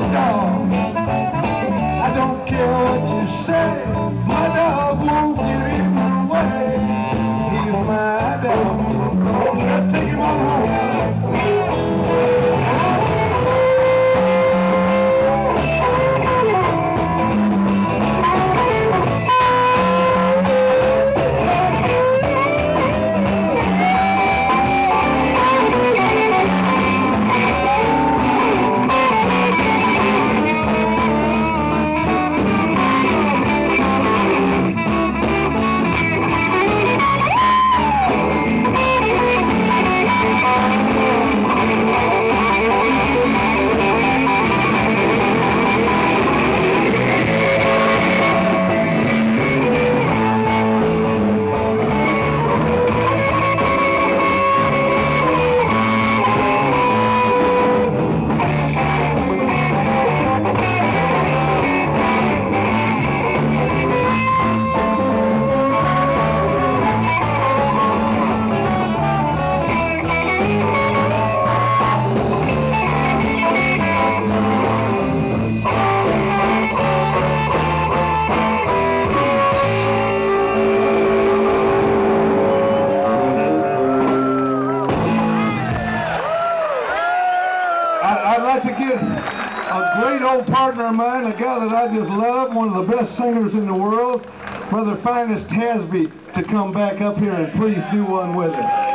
my dog. I don't care what you say, my dog won't him away. He's my dog. Let's take him home. to get a great old partner of mine, a guy that I just love, one of the best singers in the world, Brother Finis Tasby, to come back up here and please do one with us.